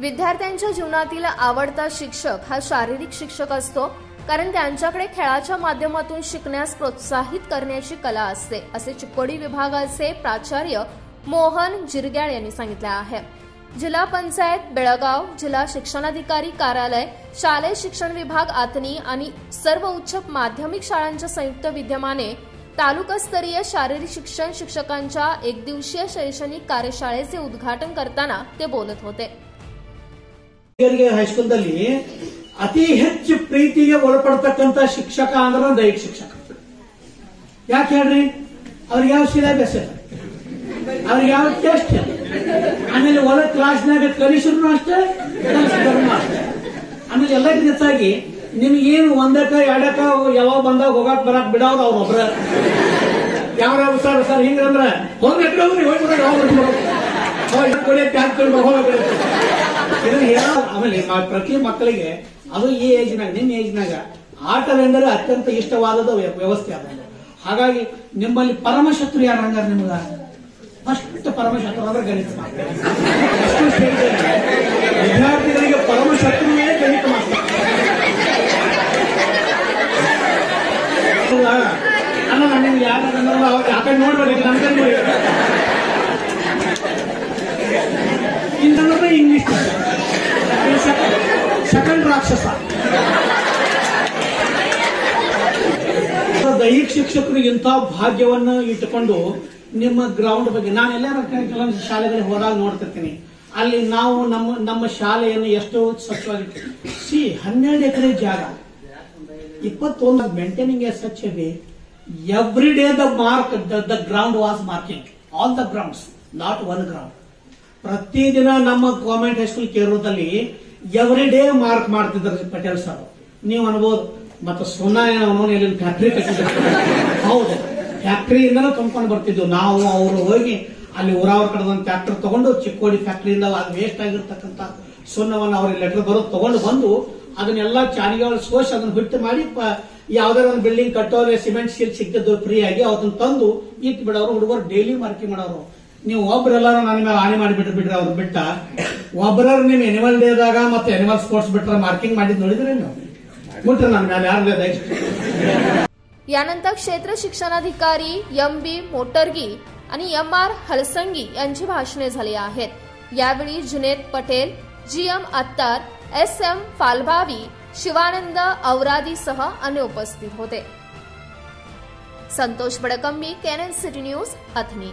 विद्यार्थ्यांच्या जीवनातील आवडता शिक्षक हा शारीरिक शिक्षक असतो कारण त्यांच्याकडे खेळाच्या माध्यमातून शिकण्यास प्रोत्साहित करण्याची कला असते असे चिकोडी विभागाचे प्राचार्य मोहन जिरग्याळ यांनी सांगितले आहे. जिल्हा पंचायत बेळगाव जिल्हा शिक्षणाधिकारी कार्यालय शालेय शिक्षण विभाग आतनी आणि सर्व उच्च माध्यमिक शाळांच्या संयुक्त विद्यमाने तालुकास्तरीय शारीरिक शिक्षण शिक्षकांच्या एक दिवसीय शैक्षणिक कार्यशाळेचे उद्घाटन करताना ते बोलत होते. ಹಿರಿಯರಿಗೆ ಹೈಸ್ಕೂಲ್ದಲ್ಲಿ ಅತಿ ಹೆಚ್ಚು ಪ್ರೀತಿಗೆ ಒಳಪಡ್ತಕ್ಕಂತ ಶಿಕ್ಷಕ ಅಂದ್ರೆ ದೈಹಿಕ ಶಿಕ್ಷಕ. ಯಾಕೆ ಹೇಳ್ರಿ? ಅವ್ರಿಗೆ ಯಾವ ಸಿಲೆಬಸ್ ಇಲ್ಲ ಅವ್ರಿಗೆ ಯಾವ ಟೆಸ್ಟ್ ಆಮೇಲೆ ಒಳ ಕ್ಲಾಸ್ನಾಗ ಕಲಿಸಿದ್ರು ಅಷ್ಟೇ ಆಮೇಲೆ ಎಲ್ಲಕ್ಕಿಂತ ಹೆಚ್ಚಾಗಿ ನಿಮ್ಗೇನು ಒಂದಕ್ಕ ಎರಡಕ್ಕ ಯಾವಾಗ ಬಂದಾಗ ಹೋಗಾಕ್ ಬರಾಕ್ ಬಿಡೋರು ಅವ್ರ ಒಬ್ರ. ಯಾವ ಸರ್ ಸರ್ ಹಿಂಗಂದ್ರ ಹೋಗಿ ಹೋಗ್ರಿ ಹೋಗ್ಬಿಡ್ರಿ ಆಮೇಲೆ ಪ್ರತಿ ಮಕ್ಕಳಿಗೆ, ಅದು ಈ ಏಜ್ನಾಗ ನಿಮ್ಮ ಏಜ್ನಾಗ ಆಟವೆಂದರೆ ಅತ್ಯಂತ ಇಷ್ಟವಾದದ ವ್ಯ- ವ್ಯವಸ್ಥೆ ಅದ. ಹಾಗಾಗಿ ನಿಮ್ಮಲ್ಲಿ ಪರಮಶತ್ರು ಯಾರು ಹಂಗಾರ ನಿಮ್ಗ? ಫಸ್ಟ್ ಪರಮಶತ್ರು ಅಂದ್ರೆ ಗಣಿತ ವಿದ್ಯಾರ್ಥಿಗಳಿಗೆ ಪರಮಶತ್ರುವೇ ಗಣಿತ ಮಾಡ್ತಾರೆ ಅಲ್ಲ ನಿಮ್ಗೆ ಯಾರು ಅವ್ರು ಆ ಇಂಗ್ಲಿಷ್ ರಾಕ್ಷಸ. ದೈಹಿಕ ಶಿಕ್ಷಕರು ಇಂಥ ಭಾಗ್ಯವನ್ನು ಇಟ್ಟುಕೊಂಡು ನಿಮ್ಮ ಗ್ರೌಂಡ್ ಬಗ್ಗೆ, ನಾನು ಎಲ್ಲ ಕೆಲವೊಂದು ಶಾಲೆಗಳಿಗೆ ಹೋದಾಗ ನೋಡ್ತಿರ್ತೀನಿ. ಅಲ್ಲಿ ನಾವು ನಮ್ಮ ನಮ್ಮ ಶಾಲೆಯನ್ನು ಎಷ್ಟು ಸ್ವಚ್ಛವಾಗಿ ಸಿ ಹನ್ನೆರಡು ಎಕರೆ ಜಾಗ. ಇಪ್ಪತ್ತೊಂದು maintaining such way every day the mark the ground was marking all the grounds not one ground ಪ್ರತಿದಿನ ನಮ್ಮ ಗವರ್ಮೆಂಟ್ ಹೈಸ್ಕೂಲ್ ಕೇರಳದಲ್ಲಿ ಎವ್ರಿ ಡೇ ಮಾರ್ಕ್ ಮಾಡ್ತಿದ್ದಾರೆ ಪಟೇಲ್ ಸರ್. ನೀವು ಅನ್ಬೋದು, ಮತ್ತೆ ಸುಮ್ಮನೆ ಅವನು ಎಲ್ಲಿ ಫ್ಯಾಕ್ಟ್ರಿ ಕಟ್ಟಿದ್ರು ಹೌದು ಫ್ಯಾಕ್ಟ್ರಿಯಿಂದನೂ ತುಂಬ್ಕೊಂಡು ಬರ್ತಿದ್ವು. ನಾವು ಅವರು ಹೋಗಿ ಅಲ್ಲಿ ಊರಾವ್ರ ಕಡೆದೊಂದು ಟ್ಯಾಕ್ಟರ್ ತಗೊಂಡು ಚಿಕ್ಕೋಡಿ ಫ್ಯಾಕ್ಟ್ರಿಯಿಂದ ಅದು ವೇಸ್ಟ್ ಆಗಿರ್ತಕ್ಕಂಥ ಸುಣ್ಣವನ್ನು ಅವ್ರಿಗೆ ಲೆಟರ್ ಬರೋದು ತಗೊಂಡು ಬಂದು ಅದನ್ನೆಲ್ಲ ಚಾರಿಗಳು ಸೋಸಿ ಅದನ್ನ ಬಿಟ್ಟು ಮಾಡಿ ಯಾವ್ದಾರ ಒಂದು ಬಿಲ್ಡಿಂಗ್ ಕಟ್ಟೋರೆ ಸಿಮೆಂಟ್ ಸೀಲ್ ಸಿಕ್ಕಿದ್ದು ಫ್ರೀ ಆಗಿ ಅದನ್ನ ತಂದು ಇಟ್ಟು ಬಿಡೋರು, ಹುಡುಗರು ಡೈಲಿ ಮಾರ್ಕಿಂಗ್ ಮಾಡೋರು. ನೀವು ಒಬ್ರೆಲ್ಲಾರು ನನ್ನ ಮೇಲೆ ಹಾನಿ ಮಾಡಿಬಿಟ್ರು ಬಿಟ್ರೆ ಅವ್ರು ಬಿಟ್ಟ ಒಬ್ಬರ ನೀವು ಎನಿಮಲ್ ಡೇದಾಗ ಮತ್ತೆ ಎನಿಮಲ್ ಸ್ಪೋರ್ಟ್ಸ್ ಬಿಟ್ರೆ ಮಾರ್ಕಿಂಗ್ ಮಾಡಿದ್ ನೋಡಿದ್ರೆ ನೀವು ಬಿಟ್ರೆ ನನ್ನ ಮೇಲೆ ಯಾರು ದಯವಿಟ್ಟು यानंतर क्षेत्र शिक्षणाधिकारी एम बी मोटरगी आणि एम आर हलसंगी यांची भाषणे झाली आहेत यावेळी Juned Patel G M Attar S M Phalbhavi Shivanand औरादीसह अन्य उपस्थित होते Santosh Badkambi Canon City News Athani